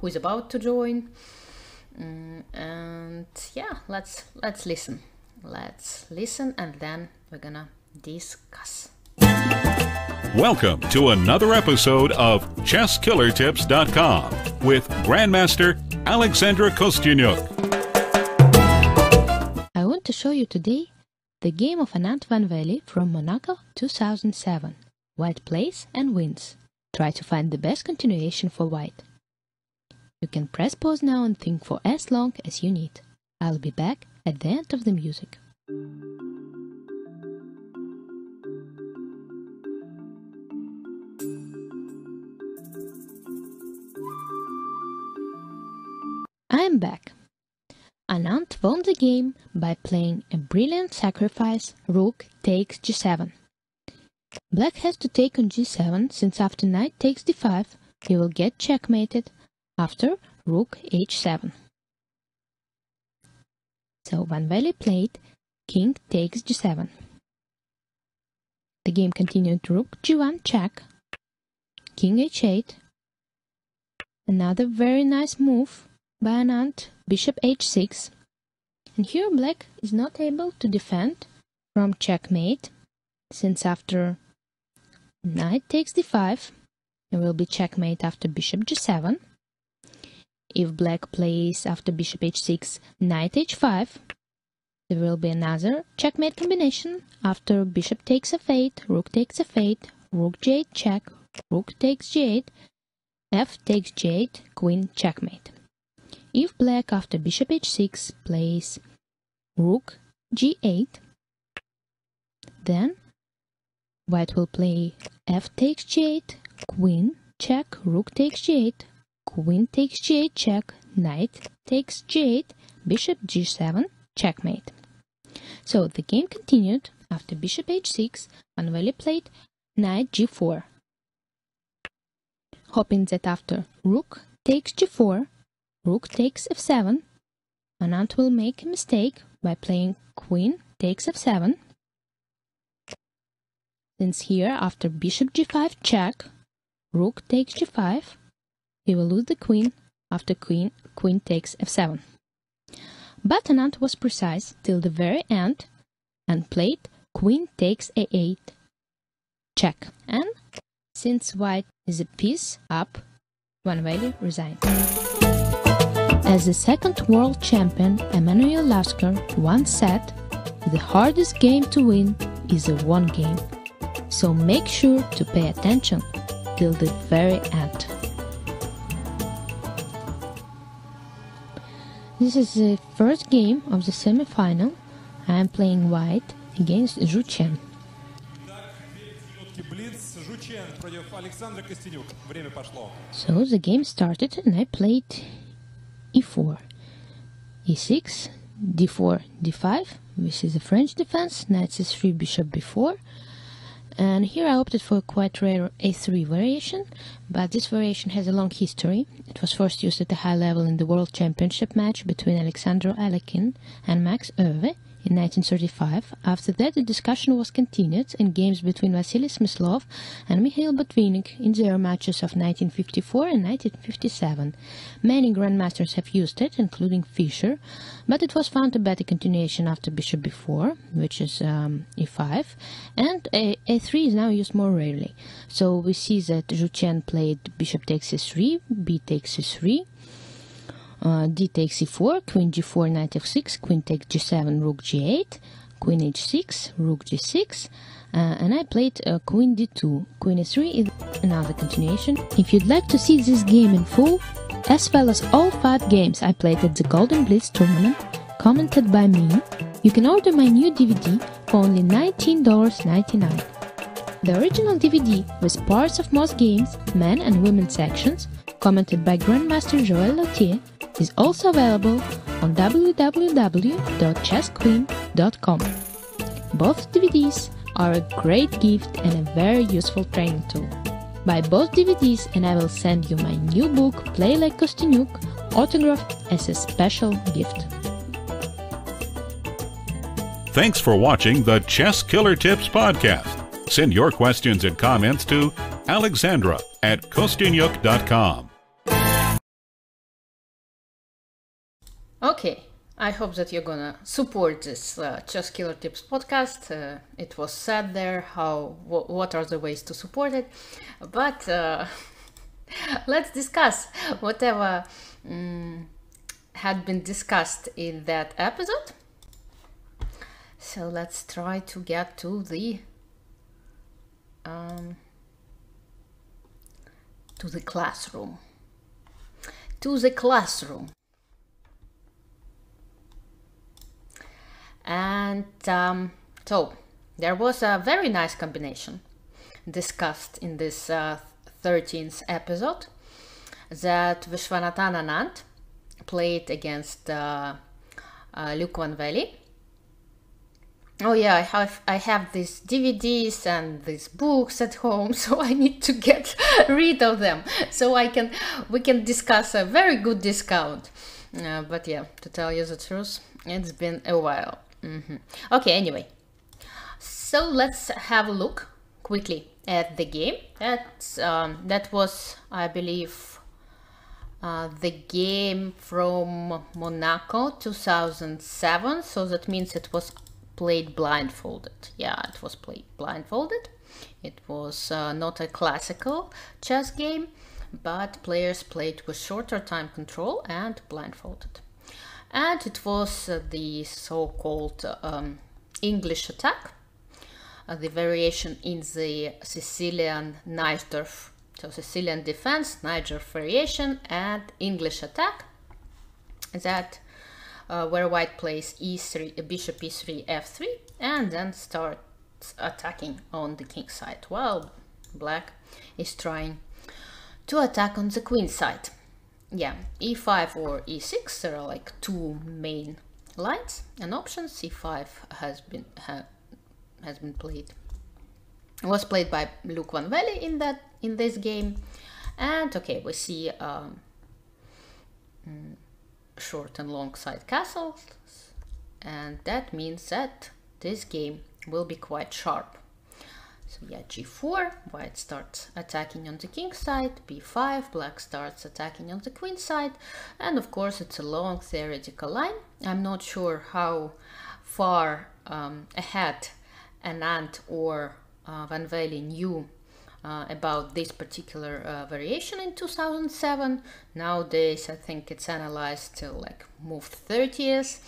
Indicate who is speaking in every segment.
Speaker 1: who is about to join. Mm, and yeah, let's let's listen. Let's listen and then we're gonna discuss.
Speaker 2: Welcome to another episode of ChessKillerTips.com with Grandmaster Alexandra Kosteniuk.
Speaker 3: I want to show you today the game of Anand Van Wely from Monaco 2007. White plays and wins. Try to find the best continuation for white. You can press pause now and think for as long as you need. I'll be back at the end of the music. I am back. Anand won the game by playing a brilliant sacrifice rook takes g7. Black has to take on g7 since after knight takes d5 he will get checkmated after rook h7. So Van Wely played king takes g7. The game continued rook g1 check, king h8. Another very nice move by Anand, bishop h6. And here black is not able to defend from checkmate, since after knight takes d5, there will be checkmate after bishop g7. If black plays after bishop h6, knight h5, there will be another checkmate combination after bishop takes f8, rook takes f8, rook g8 check, rook takes g8, f takes g8, queen checkmate. If black after bishop h6 plays rook g8, then white will play f takes g8, queen check, rook takes g8, queen takes g8 check, knight takes g8, bishop g7, checkmate. So the game continued after bishop h6, Van played knight g4, hoping that after rook takes g4, rook takes f7, Anand will make a mistake by playing queen takes f7. Since here, after bishop g5 check, rook takes g5, he will lose the queen after queen, queen takes f7. But Anand was precise till the very end and played queen takes a8 check. And since white is a piece up, Van Wely resigned. As the second world champion, Emanuel Lasker once said, the hardest game to win is a one game. So make sure to pay attention till the very end. This is the first game of the semi-final. I am playing white against Zhu Chen. So the game started and I played e4, e6, d4, d5. which is the French defense. Knight c3, bishop b4. And here I opted for a quite rare a3 variation, but this variation has a long history. It was first used at a high level in the World Championship match between Alexander Alekhine and Max Euwe in 1935. After that, the discussion was continued in games between Vasily Smyslov and Mikhail Botvinnik in their matches of 1954 and 1957. Many grandmasters have used it, including Fischer, but it was found a better continuation after bishop b4, which is um, e5, and a, a3 is now used more rarely. So we see that Zhu Chen played bishop takes e3, b takes e3, uh, d takes e4, queen g4, knight f6, queen takes g7, rook g8, queen h6, rook g6, uh, and I played uh, queen d2. Queen e3 is another continuation. If you'd like to see this game in full, as well as all five games I played at the Golden Blitz tournament, commented by me, you can order my new DVD for only $19.99. The original DVD with parts of most games, men and women sections, commented by Grandmaster Joël Lautier, is also available on www.chessqueen.com. Both DVDs are a great gift and a very useful training tool. Buy both DVDs and I will send you my new book Play Like Kosteniuk autographed as a special gift.
Speaker 2: Thanks for watching the Chess Killer Tips podcast. Send your questions and comments to alexandra at kosteniuk.com.
Speaker 3: Okay, I hope that you're gonna support this uh, Chess Killer Tips podcast. Uh, it was said there how what are the ways to support it, but uh, let's discuss whatever um, had been discussed in that episode. So let's try to get to the um, to the classroom. To the classroom. And um, so there was a very nice combination discussed in this uh, 13th episode that Viswanathan Anand played against uh, uh, Loek Van Wely. Oh yeah, I have I have these DVDs and these books at home, so I need to get rid of them so I can we can discuss a very good discount. Uh, but yeah, to tell you the truth, it's been a while. Mm -hmm. Okay, anyway. So let's have a look quickly at the game. That's, um, that was, I believe, uh, the game from Monaco 2007. So that means it was played blindfolded. Yeah, it was played blindfolded. It was uh, not a classical chess game, but players played with shorter time control and blindfolded and it was the so-called um, English attack, uh, the variation in the Sicilian Najdorf, so Sicilian defense, Najdorf variation, and English attack, that uh, where white plays e3, bishop e3, f3, and then starts attacking on the king side, while black is trying to attack on the queen side yeah, e5 or e6, there are like two main lines and options. c5 has been ha, has been played was played by Loek Van Wely in that in this game, and okay, we see um, mm, short and long side castles, and that means that this game will be quite sharp. So yeah, g4, white starts attacking on the king side, b5, black starts attacking on the queen side, and of course it's a long theoretical line. I'm not sure how far um, ahead Anand or uh, Van Wely knew uh, about this particular uh, variation in 2007. Nowadays, I think it's analyzed till like moved 30s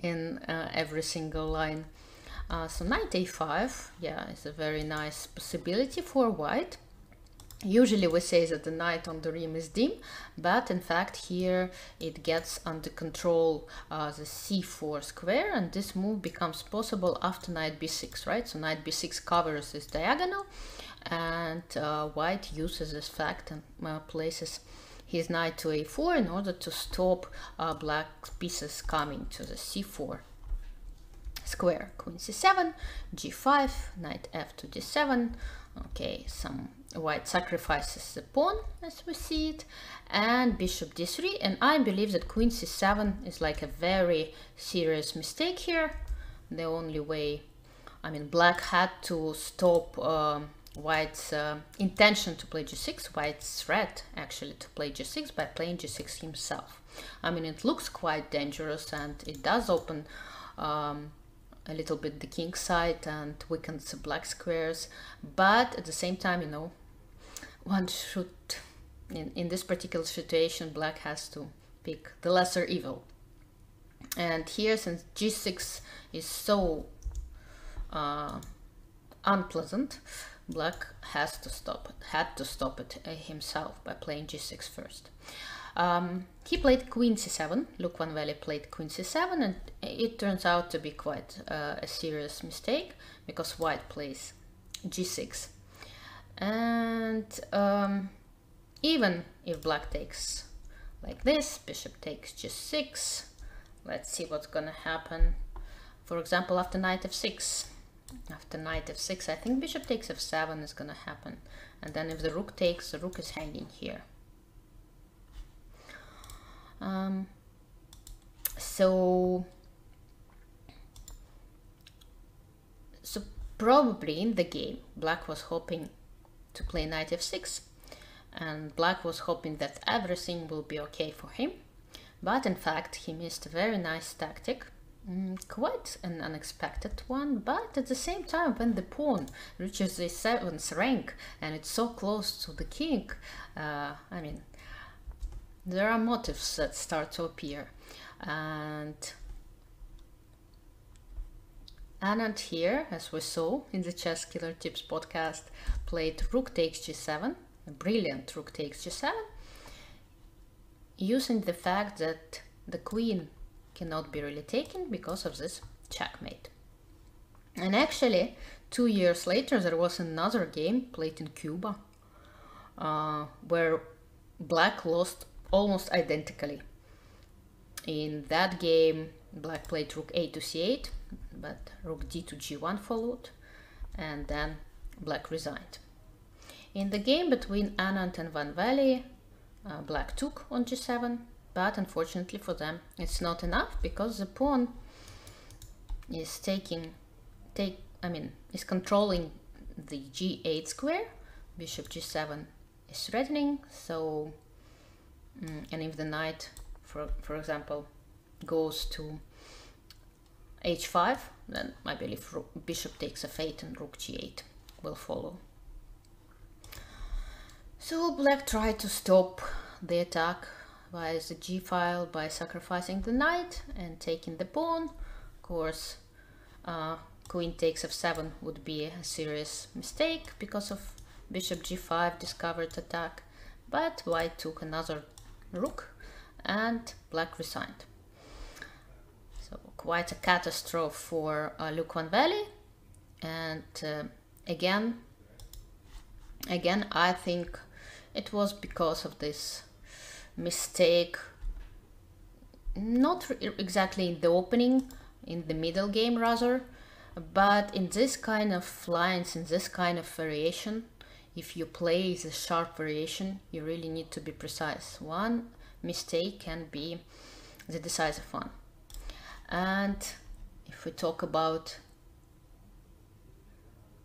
Speaker 3: in uh, every single line. Uh, so knight a5, yeah, is a very nice possibility for white. Usually we say that the knight on the rim is dim, but in fact here it gets under control uh, the c4 square and this move becomes possible after knight b6, right? So knight b6 covers this diagonal and uh, white uses this fact and uh, places his knight to a4 in order to stop uh, black pieces coming to the c4 square queen c7 g5 knight f to d7 okay some white sacrifices the pawn as we see it and bishop d3 and i believe that queen c7 is like a very serious mistake here. The only way i mean black had to stop um, white's uh, intention to play g6 white's threat actually to play g6 by playing g6 himself. I mean it looks quite dangerous and it does open um, a little bit the king side and weakens the black squares but at the same time you know one should in, in this particular situation black has to pick the lesser evil. And here since g6 is so uh, unpleasant black has to stop it had to stop it uh, himself by playing g6 first. Um, he played queen c7, Loek Van Wely played queen c7 and it turns out to be quite uh, a serious mistake because white plays g6. And um, even if black takes like this, bishop takes g6, let's see what's gonna happen. For example, after knight f6, after knight f6, I think bishop takes f7 is gonna happen. And then if the rook takes, the rook is hanging here. Um, so, so probably in the game, black was hoping to play knight f6, and black was hoping that everything will be okay for him. But in fact, he missed a very nice tactic, mm, quite an unexpected one, but at the same time, when the pawn reaches the seventh rank and it's so close to the king, uh, I mean, there are motives that start to appear. And Anand here, as we saw in the Chess Killer Tips podcast, played rook takes g7, a brilliant rook takes g7, using the fact that the queen cannot be really taken because of this checkmate. And actually, two years later, there was another game played in Cuba uh, where black lost almost identically. In that game, black played rook a to c8, but rook d to g1 followed, and then black resigned. In the game between Anand and Van Wely, uh, black took on g7, but unfortunately for them it's not enough because the pawn is taking, take, I mean, is controlling the g8 square, bishop g7 is threatening, so, mm, and if the knight, for, for example, goes to h5, then I believe bishop takes f8 and rook g8 will follow. So black tried to stop the attack via the g file by sacrificing the knight and taking the pawn. Of course, uh, queen takes f7 would be a serious mistake because of bishop g5 discovered attack, but white took another rook and black resigned. So quite a catastrophe for uh, Loek Van Wely. And uh, again, again, I think it was because of this mistake, not exactly in the opening, in the middle game rather, but in this kind of lines, in this kind of variation, if you play the sharp variation, you really need to be precise. One mistake can be the decisive one. And if we talk about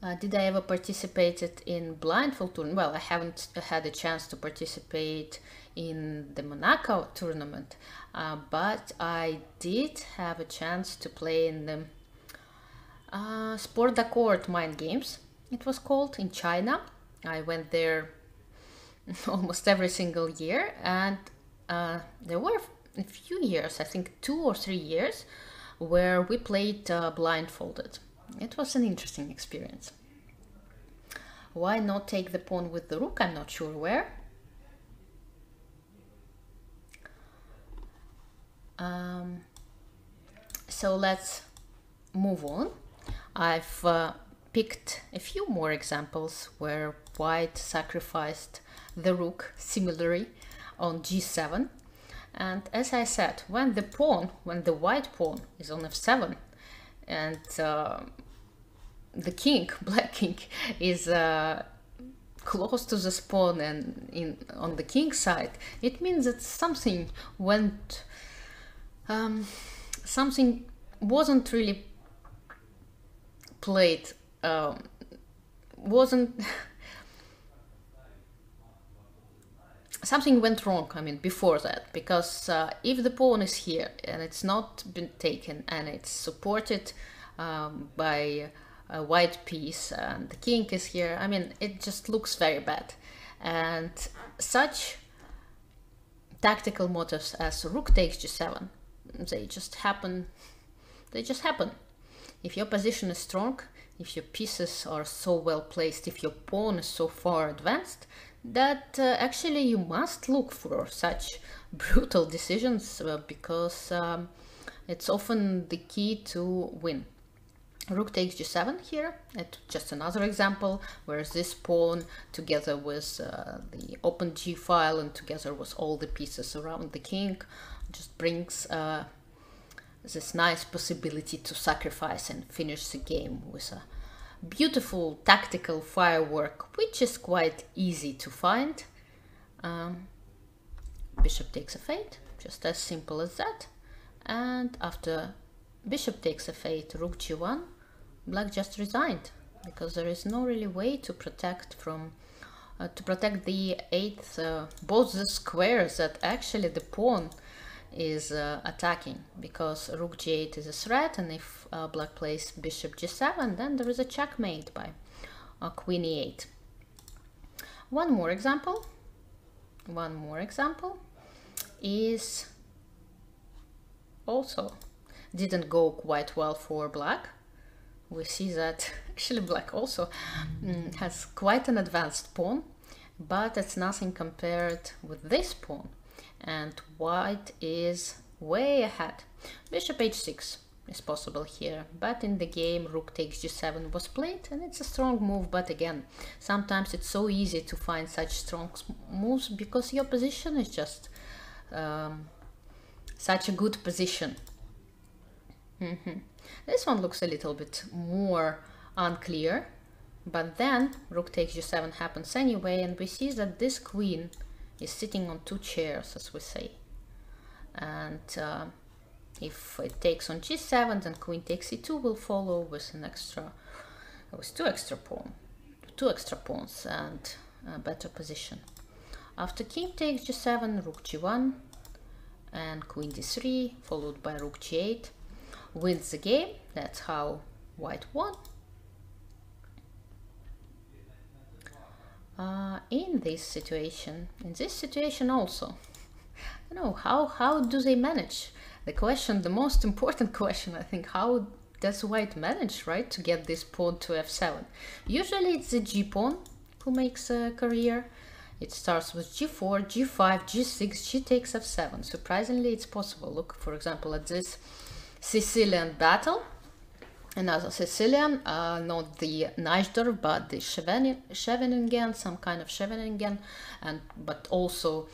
Speaker 3: uh, did I ever participated in blindfold tournament? Well, I haven't had a chance to participate in the Monaco tournament, uh, but I did have a chance to play in the uh, Sport d'Accord Mind Games. It was called in China. I went there almost every single year, and uh, there were a few years, I think two or three years, where we played uh, blindfolded. It was an interesting experience. Why not take the pawn with the rook? I'm not sure where. Um, so let's move on. I've uh, picked a few more examples where white sacrificed the rook similarly on g7 and as I said when the pawn when the white pawn is on f7 and uh, the king black king is uh, close to the spawn and in on the king side it means that something went um, something wasn't really played um, wasn't something went wrong i mean before that because uh, if the pawn is here and it's not been taken and it's supported um, by a white piece and the king is here i mean it just looks very bad. And such tactical motives as rook takes g7 they just happen they just happen. If your position is strong if your pieces are so well placed if your pawn is so far advanced that uh, actually you must look for such brutal decisions uh, because um, it's often the key to win. Rook takes g7 here, it's just another example, where this pawn together with uh, the open g file and together with all the pieces around the king just brings uh, this nice possibility to sacrifice and finish the game with a beautiful tactical firework, which is quite easy to find. Um, bishop takes f8, just as simple as that. And after bishop takes f8, rook g1, black just resigned. because there is no really way to protect from uh, to protect the eighth uh, both the squares that actually the pawn is uh, attacking because rook g8 is a threat and if uh, black plays bishop g7 then there is a checkmate by uh, queen e8 one more example. One more example is also didn't go quite well for black. We see that actually black also mm, has quite an advanced pawn but it's nothing compared with this pawn and white is way ahead bishop h6 is possible here but in the game rook takes g7 was played and it's a strong move but again sometimes it's so easy to find such strong moves because your position is just um, such a good position mm -hmm. this one looks a little bit more unclear but then rook takes g7 happens anyway and we see that this queen is sitting on two chairs as we say and uh, if it takes on g7, then queen takes e2 will follow with an extra, with two extra pawn, two extra pawns and a better position. After king takes g7, rook g1 and queen d3, followed by rook g8, wins the game. That's how white won. Uh, in this situation, in this situation also, you know, how, how do they manage? the question, the most important question, I think, how does white manage, right, to get this pawn to f7? Usually it's the g pawn who makes a career. It starts with g4, g5, g6, g takes f7. Surprisingly, it's possible. Look, for example, at this Sicilian battle. Another Sicilian, uh, not the Najdorf, but the Scheveningen, some kind of Scheveningen, and but also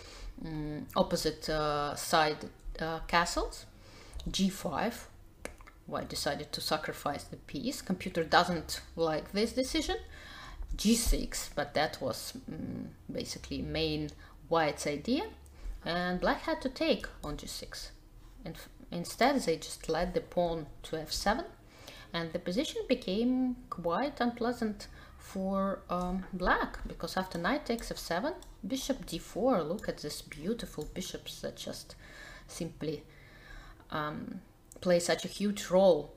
Speaker 3: um, opposite uh, side uh, castles. g5. White decided to sacrifice the piece. Computer doesn't like this decision. g6, but that was um, basically main white's idea. And black had to take on g6. And instead they just led the pawn to f7 and the position became quite unpleasant for um, black because after knight takes f7 bishop d4 look at this beautiful bishops that just simply um, play such a huge role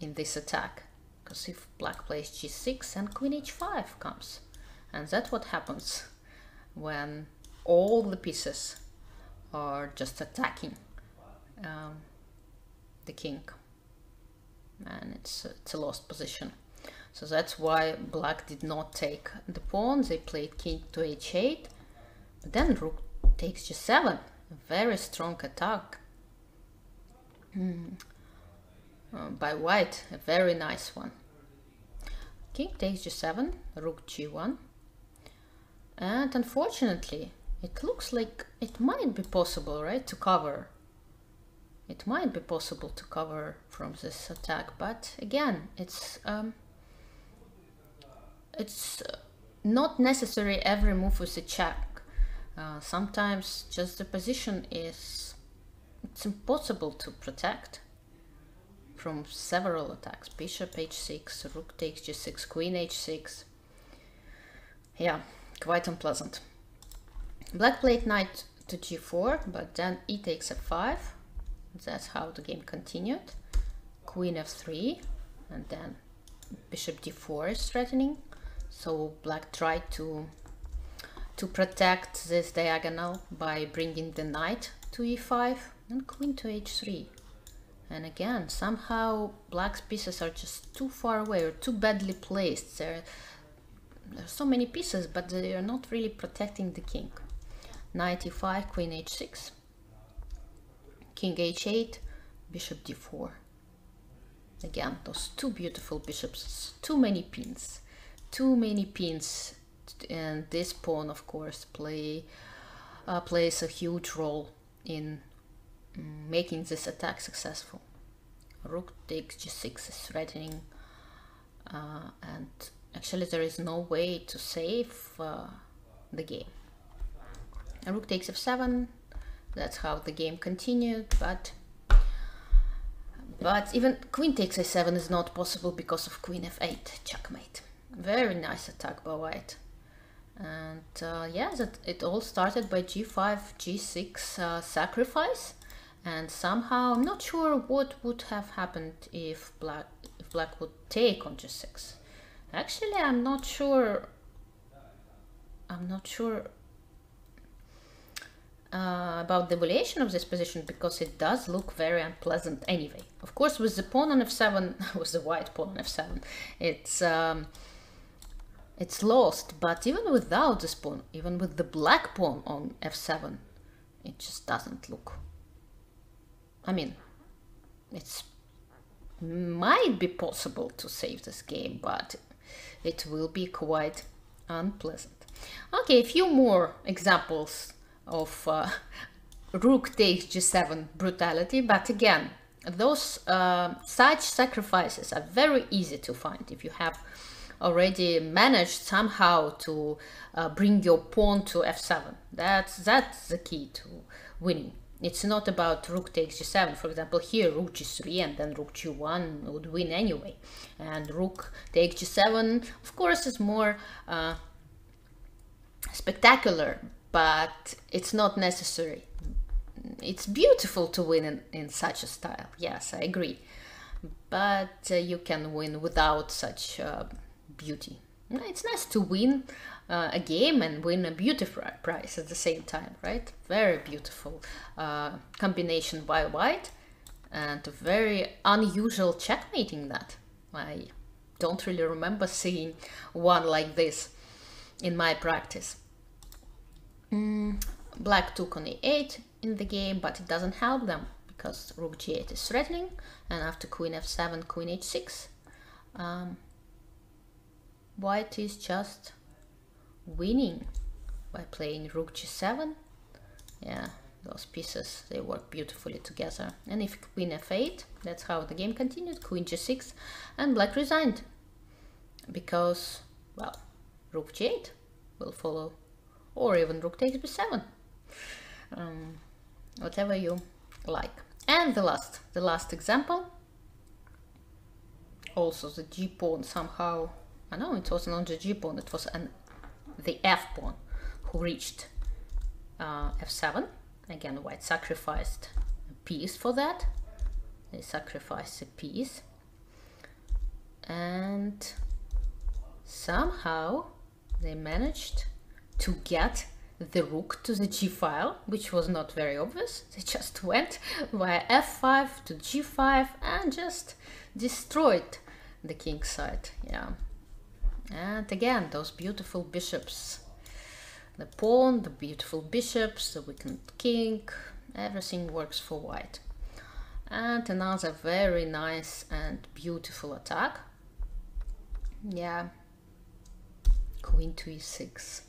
Speaker 3: in this attack. Because if black plays g6 and queen h5 comes. And that's what happens when all the pieces are just attacking um, the king. And it's, it's a lost position. So that's why black did not take the pawn. They played king to h8. But then rook takes g7 a very strong attack mm. uh, by white, a very nice one. King takes g7, rook g1, and unfortunately it looks like it might be possible, right, to cover. It might be possible to cover from this attack, but again, it's um, it's not necessary every move with a check uh, sometimes just the position is it's impossible to protect from several attacks. Bishop h6, rook takes g6, queen h6. Yeah, quite unpleasant. Black played knight to g4, but then e takes f5. That's how the game continued. Queen f3, and then bishop d4 is threatening. So black tried to to protect this diagonal by bringing the knight to e5 and queen to h3. And again, somehow black's pieces are just too far away or too badly placed. There, there are so many pieces, but they are not really protecting the king. Knight e5, queen h6, king h8, bishop d4. Again, those two beautiful bishops, too many pins, too many pins and this pawn of course play uh, plays a huge role in mm, making this attack successful. Rook takes g6 is threatening uh, and actually there is no way to save uh, the game. And rook takes f7, that's how the game continued, but But even queen takes a7 is not possible because of queen f8, checkmate. Very nice attack by white. And uh, yeah, that it all started by g5, g6 uh, sacrifice. And somehow, I'm not sure what would have happened if black, if black would take on g6. Actually, I'm not sure. I'm not sure uh, about the evaluation of this position because it does look very unpleasant anyway. Of course, with the pawn on f7, with the white pawn on f7, it's um, it's lost. But even without this pawn, even with the black pawn on f7, it just doesn't look. I mean, it's might be possible to save this game, but it will be quite unpleasant. Okay, a few more examples of uh, rook takes g7 brutality, but again, those uh, such sacrifices are very easy to find if you have already managed somehow to uh, bring your pawn to f7. That's, that's the key to winning. It's not about rook takes g7. For example, here rook g3 and then rook g1 would win anyway. And rook takes g7, of course, is more uh, spectacular, but it's not necessary. It's beautiful to win in, in such a style. Yes, I agree. But uh, you can win without such uh, beauty. It's nice to win uh, a game and win a beauty prize at the same time, right? Very beautiful uh, combination by white and a very unusual checkmating that. I don't really remember seeing one like this in my practice. Mm, black took on e8 in the game, but it doesn't help them because rook g8 is threatening, and after queen f7, queen h6, um, white is just winning by playing rook g7. Yeah, those pieces, they work beautifully together. And if queen f8, that's how the game continued, queen g6, and black resigned. Because, well, rook g8 will follow or even rook takes b7 um, whatever you like. And the last the last example. Also the g pawn somehow I know it was not on the g pawn it was an the f pawn who reached uh, f7 again white sacrificed a piece for that. They sacrificed a piece. And somehow they managed to get the rook to the g file, which was not very obvious. They just went via f5 to g5 and just destroyed the king side. Yeah. And again, those beautiful bishops. The pawn, the beautiful bishops, the weakened king, everything works for white. And another very nice and beautiful attack. Yeah. Queen to e6.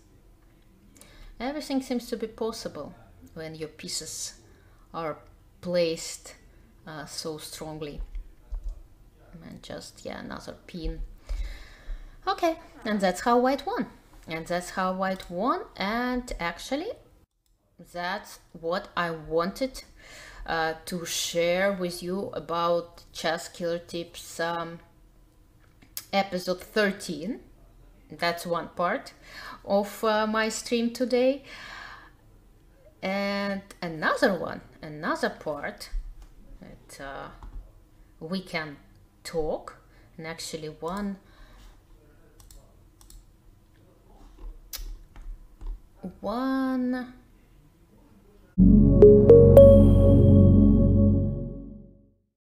Speaker 3: Everything seems to be possible when your pieces are placed uh, so strongly. And just, yeah, another pin. Okay, and that's how white won. And that's how white won. And actually, that's what I wanted uh, to share with you about Chess Killer Tips um, episode 13 that's one part of uh, my stream today. And another one another part that uh, we can talk and actually one one